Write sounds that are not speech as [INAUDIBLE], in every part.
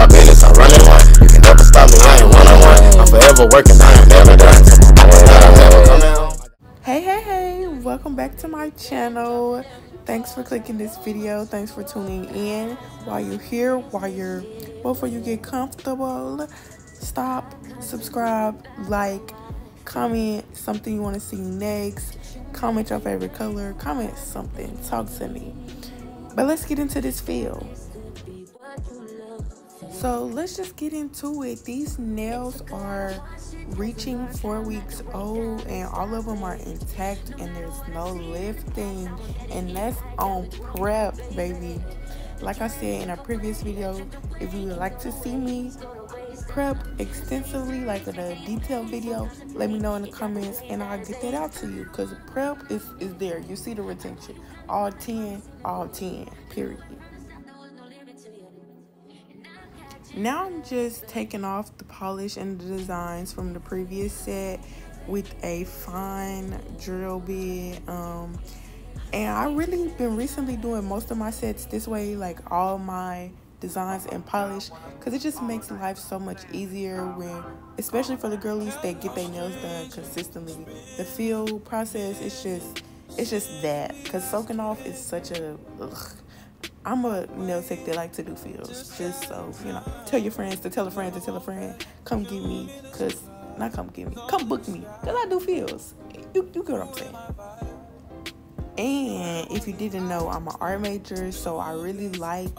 I'm running one. You can never stop me, I ain't one on one. I'm forever working, I ain't never done. Hey, hey, hey, welcome back to my channel. Thanks for clicking this video. Thanks for tuning in. While you're here, while you're, before you get comfortable, stop, subscribe, like, comment something you want to see next, comment your favorite color, comment something, talk to me. But let's get into this fill. So let's just get into it. These nails are reaching four weeks old and all of them are intact and there's no lifting. And that's on prep baby. Like i said in a previous video if you would like to see me prep extensively like in a detailed video let me know in the comments and i'll get that out to you. Because prep is is there. You see the retention. All 10 all 10 period now I'm just taking off the polish and the designs from the previous set with a fine drill bit. Um, and I really been recently doing most of my sets this way, like all my designs and polish because it just makes life so much easier when especially for the girlies that get their nails done consistently the fill process is just it's just that because soaking off is such a ugh, I'm a nail tech that like to do fills. Just so, you know, tell your friends to tell a friend to tell a friend, come get me, because, not come get me, come book me, because I do fills. You, you get what I'm saying. And if you didn't know, I'm an art major, so I really like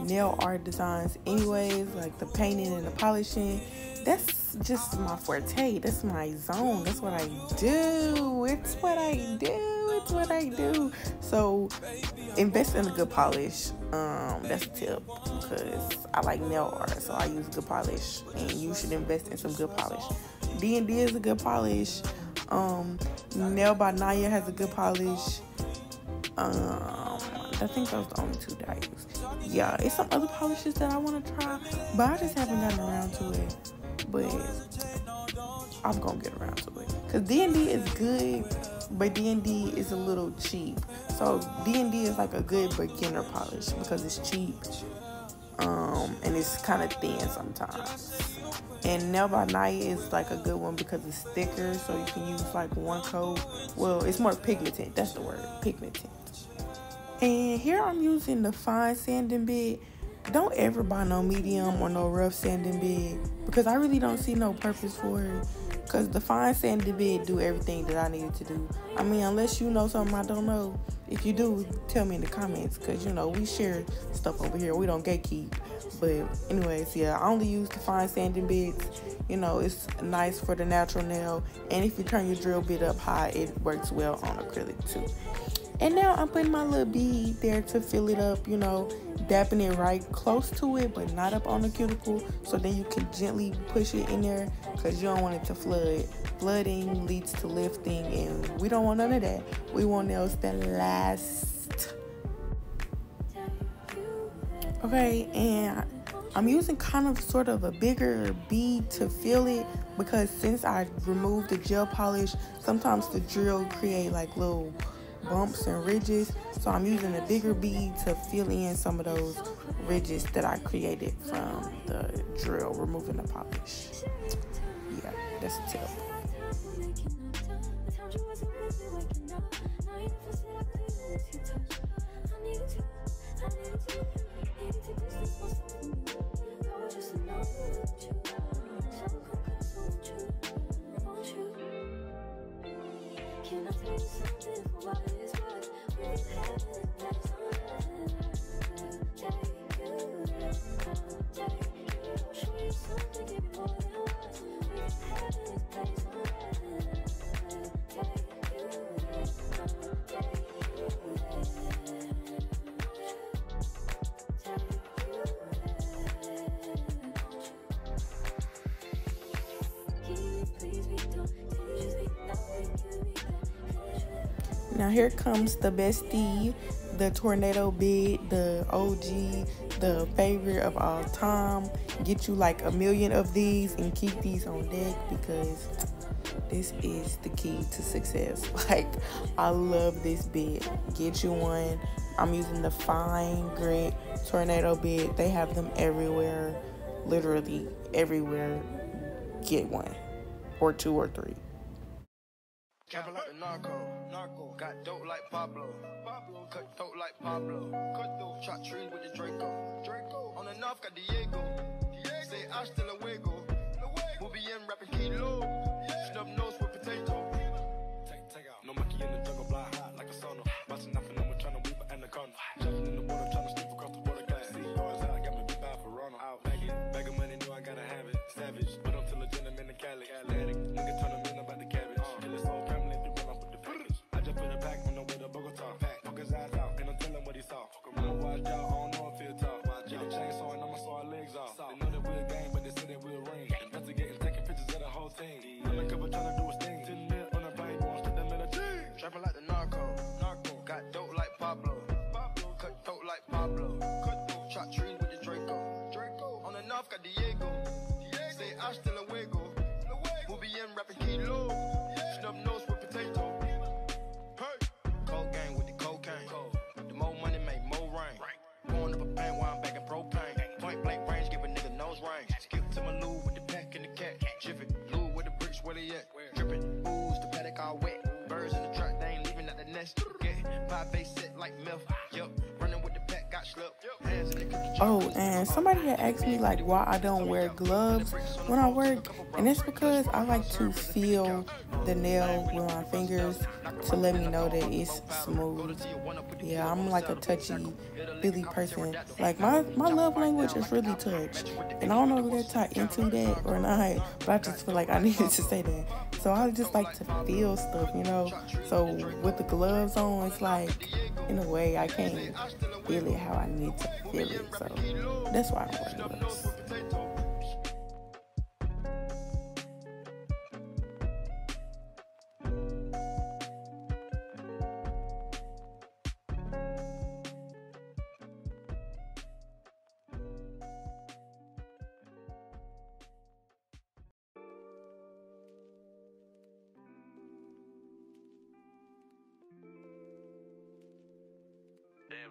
nail art designs anyways, like the painting and the polishing. That's just my forte. That's my zone. That's what I do. It's what I do it's what I do. So invest in a good polish. Um, that's a tip because I like nail art, so I use good polish, and you should invest in some good polish. D and D is a good polish. Um, Nail by Naya has a good polish. Um, I think those are the only two that I use. Yeah, it's some other polishes that I want to try, but I just haven't gotten around to it. But I'm gonna get around to it because D and D is good but D&D is a little cheap. So D&D is like a good beginner polish because it's cheap um, and it's kind of thin sometimes. And Nail by Night is like a good one because it's thicker, so you can use like one coat. Well, it's more pigmented. That's the word, pigmented. And here I'm using the fine sanding bit. Don't ever buy no medium or no rough sanding bit because I really don't see no purpose for it because the fine sanding bit do everything that I needed to do. I mean, unless you know something I don't know. If you do, tell me in the comments because, you know, we share stuff over here. We don't gatekeep. But anyways, yeah, I only use the fine sanding bits. You know, it's nice for the natural nail. And if you turn your drill bit up high, it works well on acrylic too. And now I'm putting my little bead there to fill it up, you know, dapping it right close to it, but not up on the cuticle. So then you can gently push it in there because you don't want it to flood. Flooding leads to lifting, and we don't want none of that. We want nails that last. Okay, and I'm using kind of sort of a bigger bead to fill it because since I removed the gel polish, sometimes the drill create like little bumps and ridges. So I'm using a bigger bead to fill in some of those ridges that I created from the drill, removing the polish. Yeah, that's a tip. Now here comes the bestie, the tornado bit, the OG, the favorite of all time. Get you like a million of these and keep these on deck because this is the key to success. [LAUGHS] Like I love this bit. Get you one. I'm using the fine grit tornado bit. They have them everywhere. literally everywhere get one or two or three. Narco. Got dope like Pablo, Pablo. Cut dope like Pablo, cut dope. Chop trees with the Draco, Draco. On the north got Diego, Diego. Say hasta luego, luego. in rapping kilo, snub nose with potato. Take, take out. No monkey in the jungle, blind Fuck around, like milk. Yup, running with the got. Oh, and somebody had asked me like why I don't wear gloves when I work, and it's because I like to feel the nail with my fingers to let me know that it's smooth. Yeah, I'm like a touchy feely person. Like my my love language is really touch, and I don't know if they're tied into that or not, but I just feel like I [LAUGHS] needed to say that. So I just like to feel stuff, you know. So with the gloves on, it's like in a way I can't feel it how I need to feel it. So that's why I wear gloves.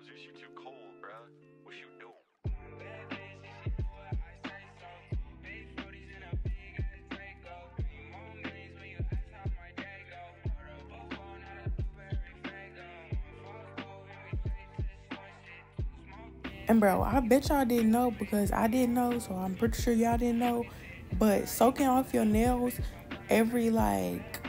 Zeus, you too cold, bruh. What you doing? And bro, I bet y'all didn't know because I didn't know, so I'm pretty sure y'all didn't know. But soaking off your nails every like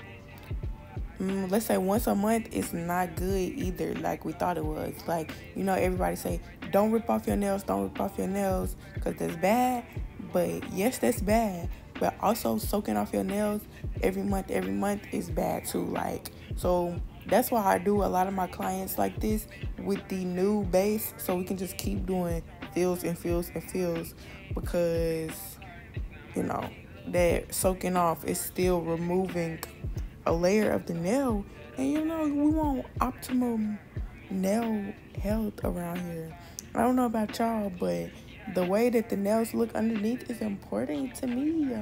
mm, let's say once a month is not good either like we thought it was. Like you know everybody say don't rip off your nails don't rip off your nails because that's bad but yes that's bad. But also soaking off your nails every month every month is bad too like so that's why i do a lot of my clients like this with the new base so we can just keep doing fills and fills and fills because you know that soaking off is still removing a layer of the nail. And you know we want optimum nail health around here. I don't know about y'all but the way that the nails look underneath is important to me uh,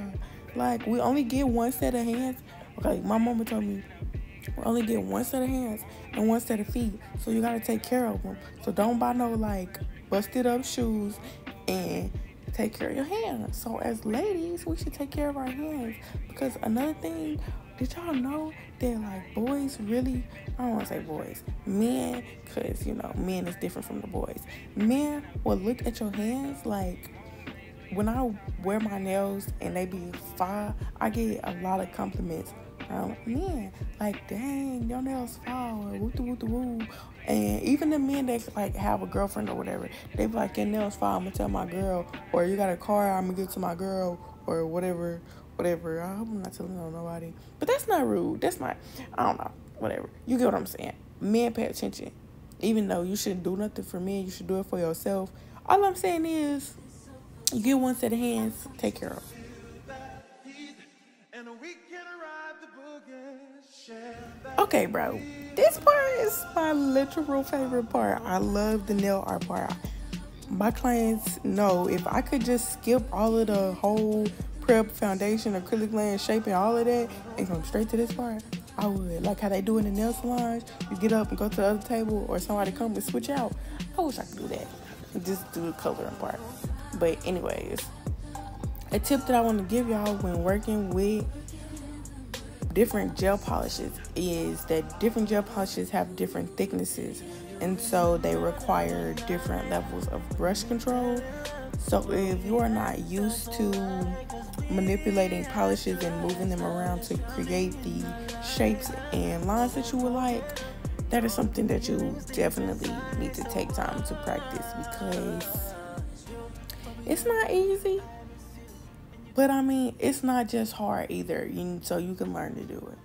like we only get one set of hands. Okay my mama told me we only get one set of hands and one set of feet. So you gotta take care of them so don't buy no like busted up shoes and take care of your hands. So as ladies we should take care of our hands. Because another thing did y'all know that like boys really i don't want to say boys men because you know men is different from the boys men will look at your hands like when i wear my nails and they be fine i get a lot of compliments um, man, like dang, your nails fall, woo woo woo. And even the men that like have a girlfriend or whatever, they be like, your nails fall. I'm gonna tell my girl, or you got a car, I'm gonna give it to my girl, or whatever, whatever. I hope I'm not telling on nobody, but that's not rude. That's not, I don't know, whatever. You get what I'm saying? Men pay attention, even though you shouldn't do nothing for men, you should do it for yourself. All I'm saying is, you get one set of hands, take care of. Okay, bro. This part is my literal favorite part. I love the nail art part. My clients know if I could just skip all of the whole prep, foundation, acrylic laying, shaping, all of that, and come straight to this part, I would. Like how they do in the nail salons. You get up and go to the other table, or somebody come and switch out. I wish I could do that. Just do the coloring part. But anyways, a tip that I want to give y'all when working with different gel polishes is that different gel polishes have different thicknesses and so they require different levels of brush control. So if you are not used to manipulating polishes and moving them around to create the shapes and lines that you would like, that is something that you definitely need to take time to practice because it's not easy. But I mean, it's not just hard either. You, so you can learn to do it.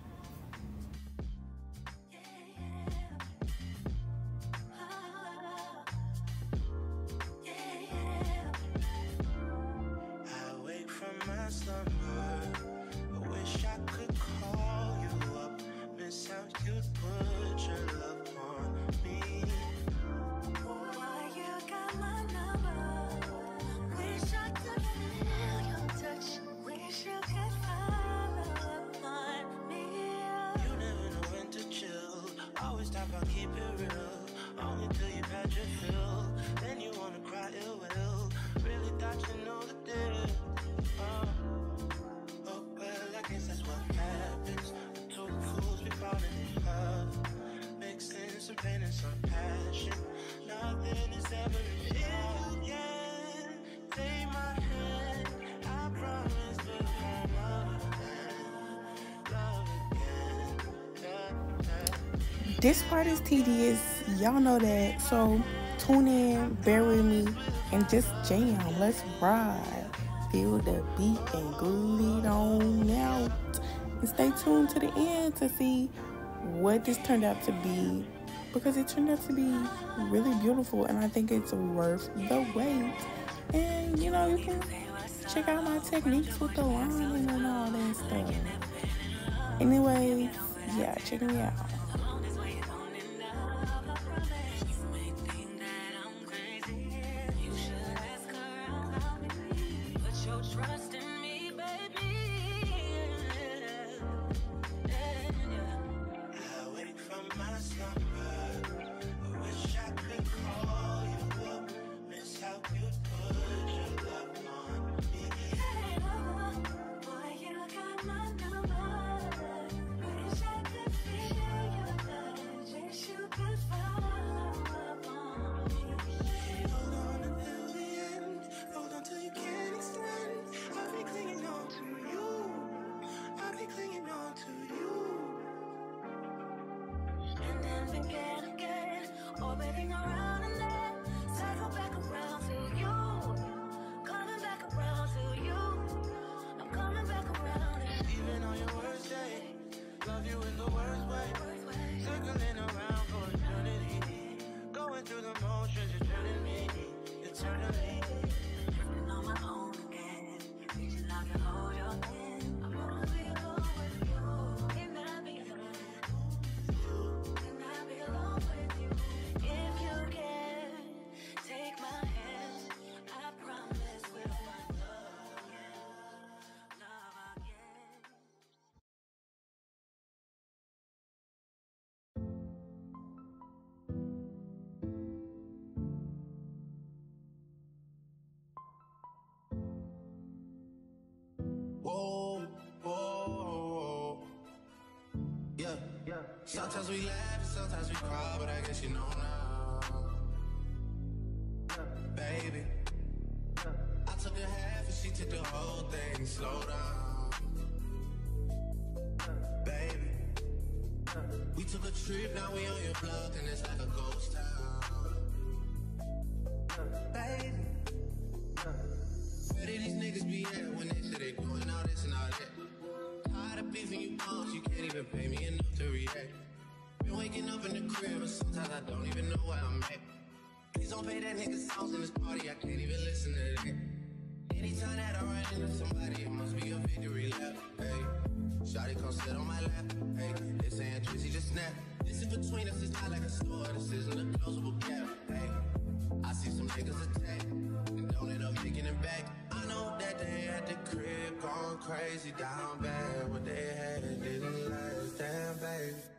This part is tedious. Y'all know that. So tune in, bear with me, and just jam. Let's ride. Feel the beat and groove it on out. And stay tuned to the end to see what this turned out to be because it turned out to be really beautiful and I think it's worth the wait. And you know, you can check out my techniques with the line and all that stuff. Anyway, yeah, check me out. Sometimes we laugh and sometimes we cry, but I guess you know now. Baby, I took a half and she took the whole thing. Slow down. Baby, we took a trip, now we on your block, and it's like a ghost town. Been waking up in the crib, and sometimes I don't even know where I'm at. Please don't pay that nigga songs in this party, I can't even listen to that. Anytime that I run into somebody, it must be a victory lap. Hey, Shotty come sit on my lap. Hey, this ain't Drizzy, just snap. This in between us, it's not like a store, this isn't a closable gap. Hey, I see some niggas attack, and don't end up making it back. I know that they at the crib going crazy down bad. What they had didn't last, damn baby.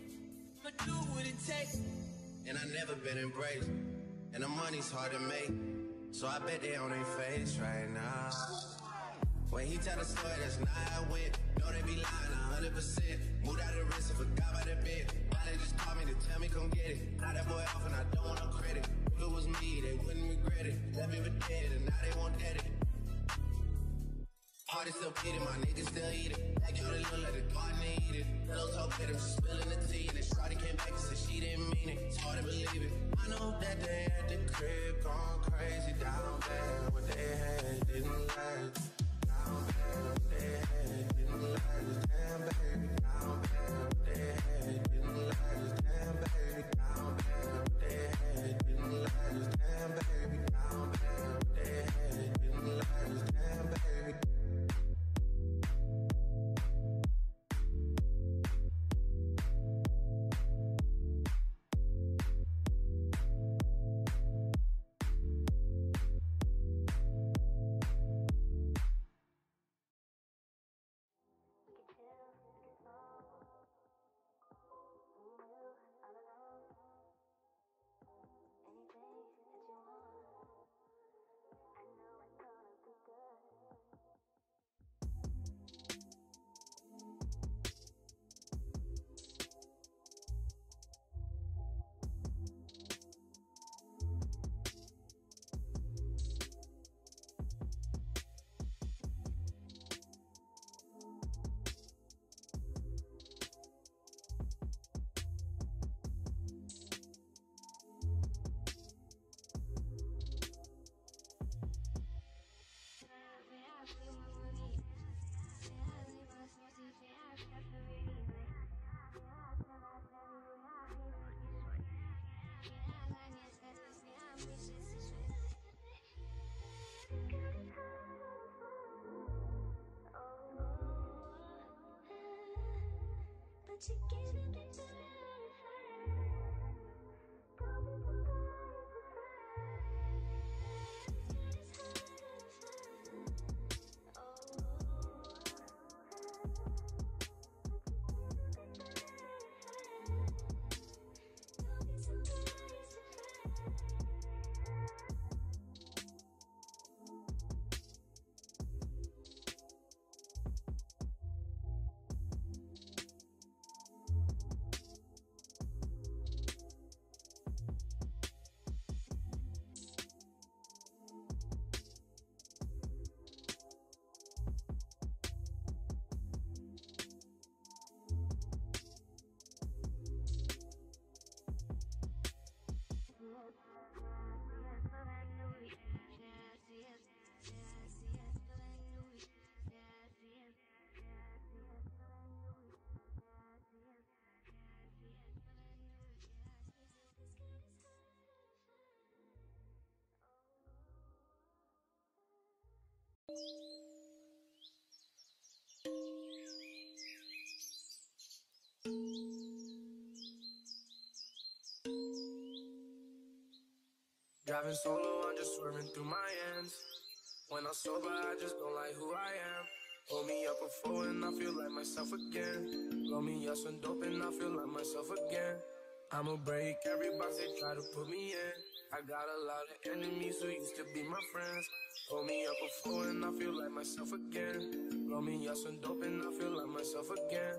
I'ma do what it takes. And I never been embraced. And the money's hard to make. So I bet they on their face right now. When he tell the story, that's not how it went. Know they be lying a hundred percent. Moved out of the wrist and forgot about the bed. Now they just call me to tell me come get it. Now that boy off and I don't want no credit. If it was me, they wouldn't regret it. Left me for dead and now they won't dead it. Is still beating, my niggas still eat it. That girl that look like the garden eat it. So bitter, she spilling the tea. And then Shawty came back and said she didn't mean it. It's hard to believe it. I know that they at the crib gone crazy down there. What they But Driving solo, I'm just swerving through my ends. When I'm sober, I just don't like who I am. Pull me up a four and I feel like myself again. Roll me up some dope and I feel like myself again. I'ma break every box they try to put me in. I got a lot of enemies who used to be my friends. Pull me up a four and I feel like myself again. Roll me up some dope and I feel like myself again.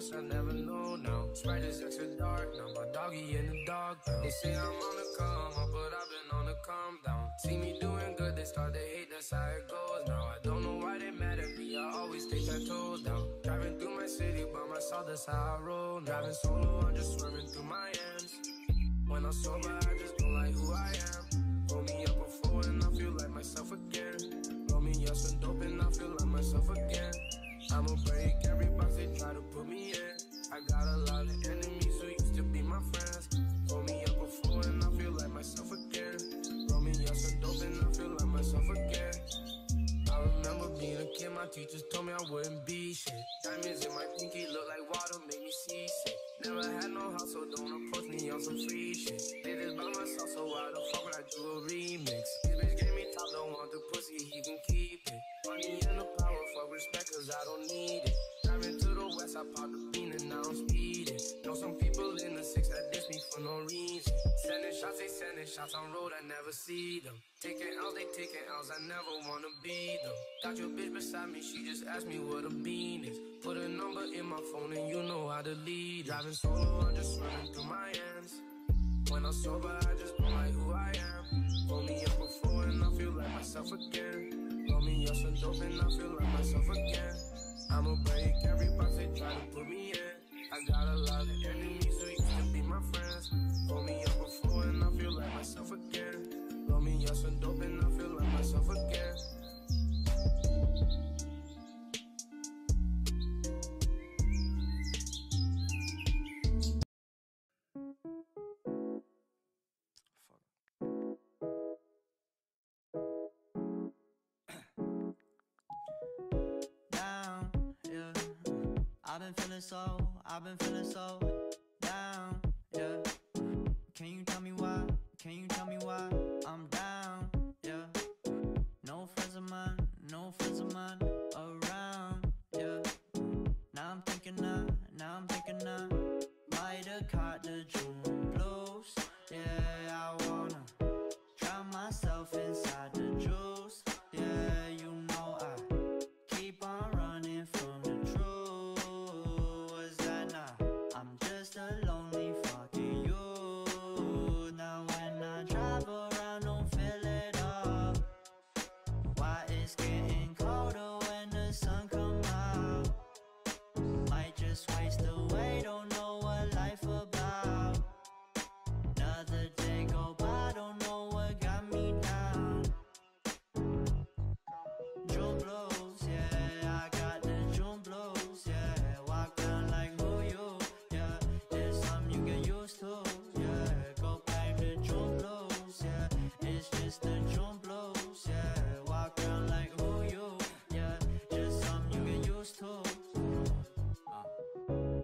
I never know now. Sprite is extra dark, now my doggy in the dog pound. They say I'm on the come up, but I've been on the calm down. See me doing good, they start to hate, that's how it goes now. I don't know why they mad at me, I always take their toes down. Driving through my city by myself, that's how I roll. Driving solo, I'm just swimming through my ends. When I'm sober, I just don't like who I am. Roll me up a four and I feel like myself again. Roll me up some dope and I feel like myself again. I'ma break every box they try to put me in. I got a lot of enemies who used to be my friends. Pull me up before and I feel like myself again. Roll me up so dope and I feel like myself again. I remember being a kid, my teachers told me I wouldn't be shit. Diamonds in my pinky look like water, make me seasick. Never had no house, so don't approach me on some free shit. Did this by myself, so why the fuck would I do a remix? This bitch gave me top, don't want the pussy, shots, on road, I never see them. Taking L's, they taking L's, I never wanna be them. Got your bitch beside me, she just asked me what a bean is. Put a number in my phone and you know how to lead. Driving solo, I'm just running through my hands. When I'm sober, I just know like who I am. Roll me up before and I feel like myself again. Roll me up some dope and I feel like myself again. I'ma break every box they try to put me in. I got a lot of enemies who used to be my friends. Roll me up been feeling so, I've been feeling so down, yeah. Can you tell me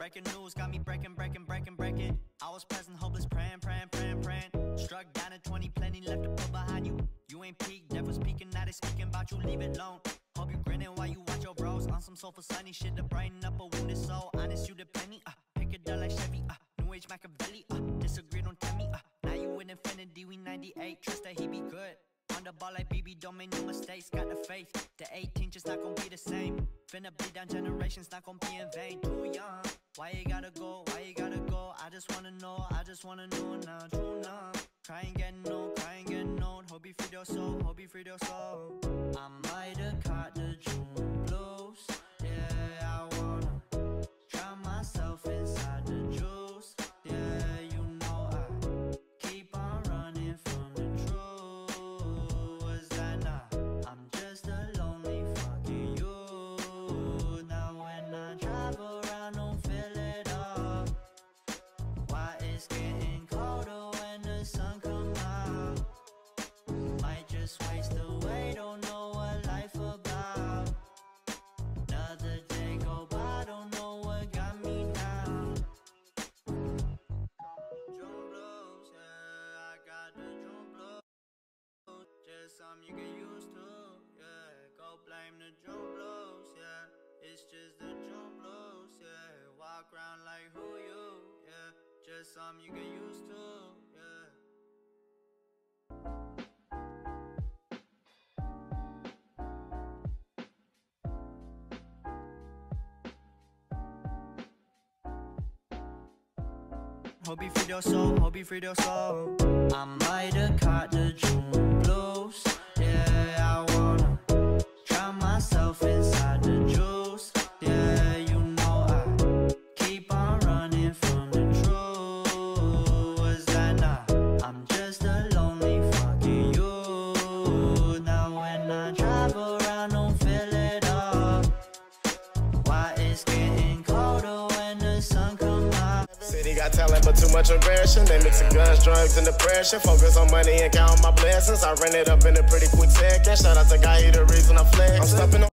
Breaking news got me breaking, breaking, breaking, breaking. I was present, hopeless, praying, praying, praying, praying. Struck down at 20, plenty left to put behind you. You ain't peaked, never speaking, now they speaking about you, leave it alone. Hope you grinning while you watch your bros on some soulful sunny shit to brighten up a wounded soul. Honest, you the penny, uh, pick it up like Chevy, uh, New Age Machiavelli, uh, disagree, don't tell me, uh, now you in infinity, we 98, trust that he be good. On the ball like BB, don't make no mistakes, got the faith. The 18 just not gonna be the same. Finna bleed down generations, not gonna be in vain. Too young, why you gotta go, why you gotta go? I just wanna know, I just wanna know now. True now, crying getting old, crying getting old. Hope you free your soul, hope you free your soul. I might have caught the June blues, yeah, I wanna drown myself inside the juice, Something you get used to, yeah. Go blame the yeah. It's just the June blues, yeah. Walk around like who you, yeah. Just something you get used to, yeah. Hope you free your soul, hope you free your soul. I might have caught the June blues. Aggression. They mixing guns, drugs, and depression. Focus on money and count my blessings. I ran it up in a pretty quick second. Shout out to guy, he the reason I fled. I'm stepping on.